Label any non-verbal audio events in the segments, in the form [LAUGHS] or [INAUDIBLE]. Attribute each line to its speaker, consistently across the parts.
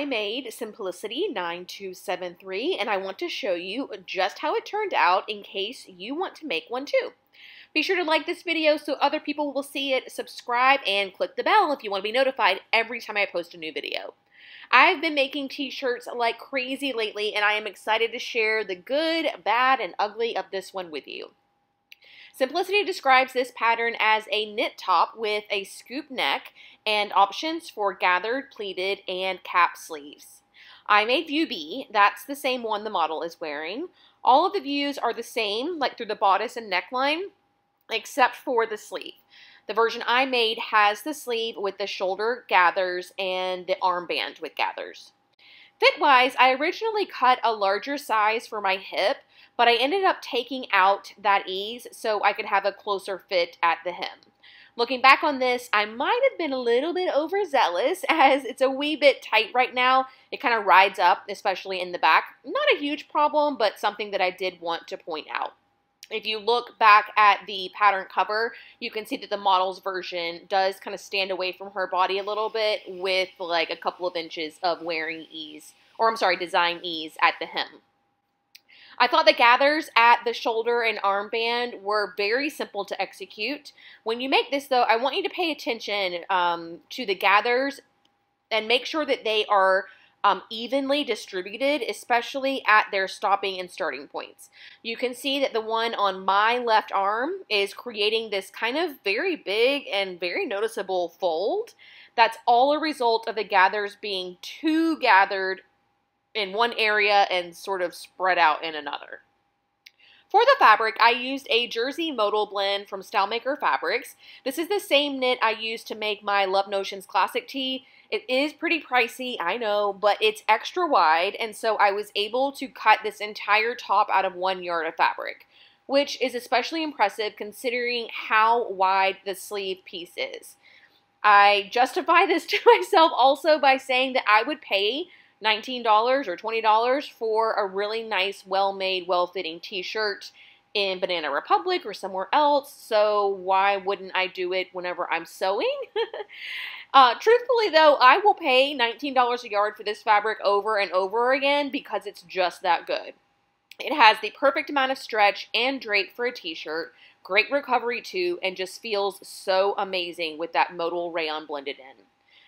Speaker 1: I made Simplicity 9273 and I want to show you just how it turned out in case you want to make one too. Be sure to like this video so other people will see it, subscribe, and click the bell if you want to be notified every time I post a new video. I've been making t-shirts like crazy lately and I am excited to share the good, bad, and ugly of this one with you. Simplicity describes this pattern as a knit top with a scoop neck and options for gathered, pleated, and cap sleeves. I made view B, that's the same one the model is wearing. All of the views are the same, like through the bodice and neckline, except for the sleeve. The version I made has the sleeve with the shoulder gathers and the armband with gathers. Fit-wise, I originally cut a larger size for my hip, but I ended up taking out that ease so I could have a closer fit at the hem. Looking back on this, I might have been a little bit overzealous [LAUGHS] as it's a wee bit tight right now. It kind of rides up, especially in the back. Not a huge problem, but something that I did want to point out. If you look back at the pattern cover, you can see that the model's version does kind of stand away from her body a little bit with like a couple of inches of wearing ease, or I'm sorry, design ease at the hem. I thought the gathers at the shoulder and armband were very simple to execute. When you make this though, I want you to pay attention um, to the gathers and make sure that they are um, evenly distributed, especially at their stopping and starting points. You can see that the one on my left arm is creating this kind of very big and very noticeable fold. That's all a result of the gathers being too gathered in one area and sort of spread out in another. For the fabric, I used a jersey modal blend from Stylemaker Fabrics. This is the same knit I used to make my Love Notions Classic tee. It is pretty pricey, I know, but it's extra wide, and so I was able to cut this entire top out of one yard of fabric, which is especially impressive considering how wide the sleeve piece is. I justify [LAUGHS] this to myself also by saying that I would pay $19 or $20 for a really nice, well-made, well-fitting t-shirt in Banana Republic or somewhere else, so why wouldn't I do it whenever I'm sewing? [LAUGHS] uh, truthfully, though, I will pay $19 a yard for this fabric over and over again because it's just that good. It has the perfect amount of stretch and drape for a t-shirt, great recovery too, and just feels so amazing with that modal rayon blended in.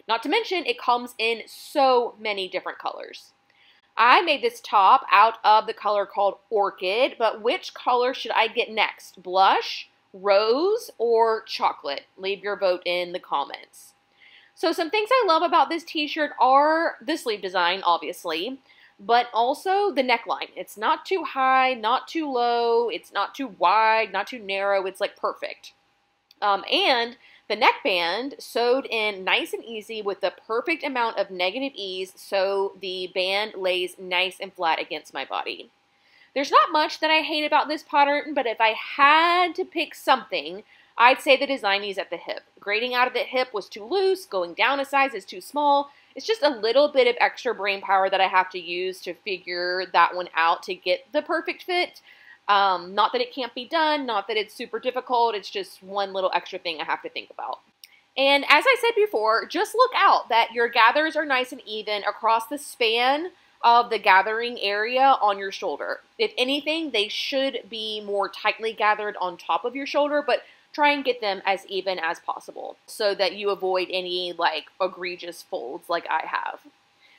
Speaker 1: Not to mention, it comes in so many different colors. I made this top out of the color called Orchid, but which color should I get next? Blush, rose, or chocolate? Leave your vote in the comments. So some things I love about this t-shirt are the sleeve design, obviously, but also the neckline. It's not too high, not too low, it's not too wide, not too narrow, it's like perfect. Um, and the neckband sewed in nice and easy with the perfect amount of negative ease so the band lays nice and flat against my body. There's not much that I hate about this pattern, but if I had to pick something, I'd say the design ease at the hip. Grading out of the hip was too loose, going down a size is too small. It's just a little bit of extra brain power that I have to use to figure that one out to get the perfect fit. Um, not that it can't be done, not that it's super difficult, it's just one little extra thing I have to think about. And as I said before, just look out that your gathers are nice and even across the span of the gathering area on your shoulder. If anything, they should be more tightly gathered on top of your shoulder, but try and get them as even as possible so that you avoid any like egregious folds like I have.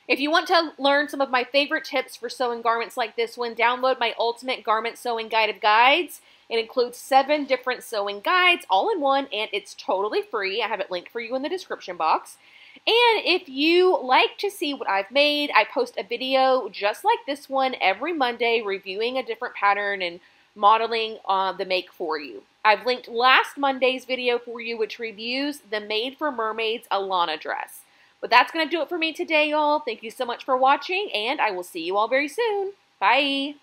Speaker 1: If you want to learn some of my favorite tips for sewing garments like this one, download my Ultimate Garment Sewing Guide of Guides. It includes seven different sewing guides all in one, and it's totally free. I have it linked for you in the description box. And if you like to see what I've made, I post a video just like this one every Monday reviewing a different pattern and modeling uh, the make for you. I've linked last Monday's video for you, which reviews the Made for Mermaids Alana dress. But that's going to do it for me today, y'all. Thank you so much for watching, and I will see you all very soon. Bye!